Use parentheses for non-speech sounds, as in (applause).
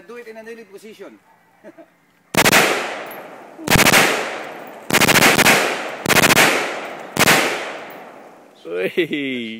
do it in a kneeling position. (laughs) Hey.